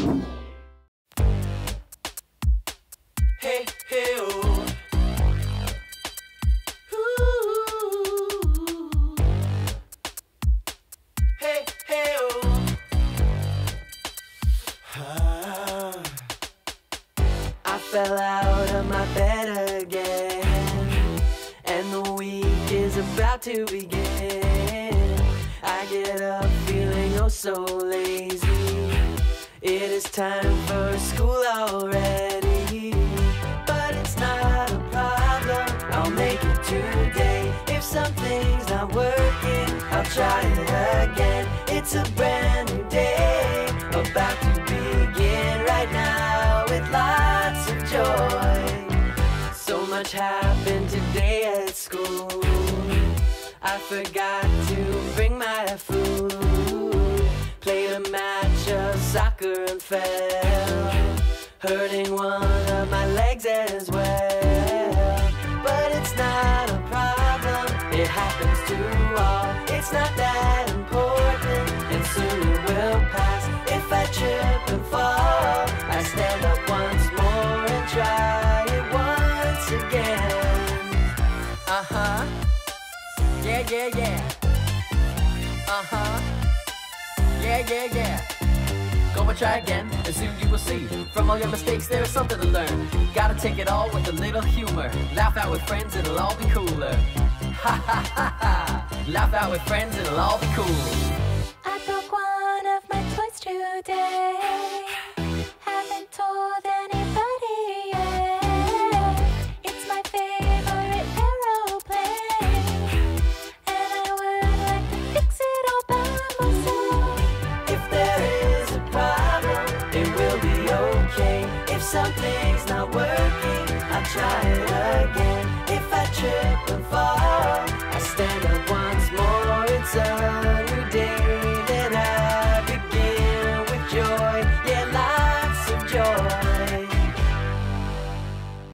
Hey, hey, oh. Ooh. Hey, hey, oh. Ah. I fell out of my bed again, and the week is about to begin. I get up feeling oh so lazy. It is time for school already, but it's not a problem. I'll make it today. If something's not working, I'll try it again. It's a brand new day, about to begin right now with lots of joy. So much happened today at school. I forgot fell, hurting one of my legs as well. But it's not a problem, it happens to all. It's not that important, and soon it will pass. If I trip and fall, I stand up once more and try it once again. Uh huh. Yeah, yeah, yeah. Uh huh. Yeah, yeah, yeah. And try again, and soon you will see. From all your mistakes, there is something to learn. Gotta take it all with a little humor. Laugh out with friends, it'll all be cooler. Ha ha ha ha. Laugh out with friends, it'll all be cool. I broke one of my toys today. something's not working, I'll try it again. If I trip and fall, I stand up once more, it's up.